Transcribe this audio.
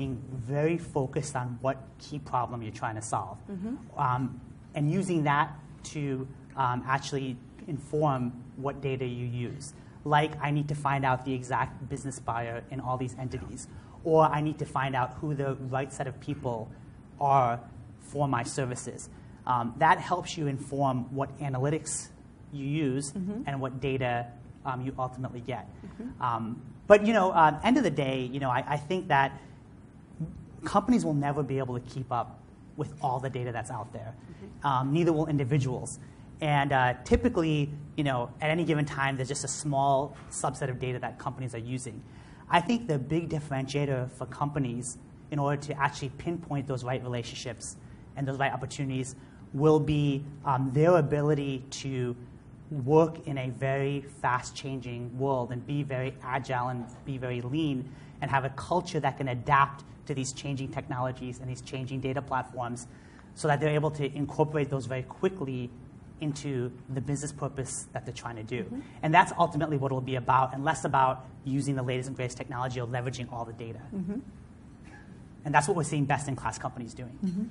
being very focused on what key problem you're trying to solve, um, and using that to um, actually inform what data you use. Like, I need to find out the exact business buyer in all these entities, or I need to find out who the right set of people are for my services. Um, that helps you inform what analytics you use and what data um, you ultimately get. Um, but you know, uh, end of the day, you know, I, I think that companies will never be able to keep up with all the data that's out there. Um, neither will individuals. And uh, typically, you know, at any given time, there's just a small subset of data that companies are using. I think the big differentiator for companies in order to actually pinpoint those right relationships and those right opportunities will be um, their ability to work in a very fast changing world and be very agile and be very lean and have a culture that can adapt to these changing technologies and these changing data platforms so that they're able to incorporate those very quickly into the business purpose that they're trying to do. Mm-hmm. And that's ultimately what it'll be about, and less about using the latest and greatest technology or leveraging all the data. Mm-hmm. And that's what we're seeing best in class companies doing. Mm-hmm.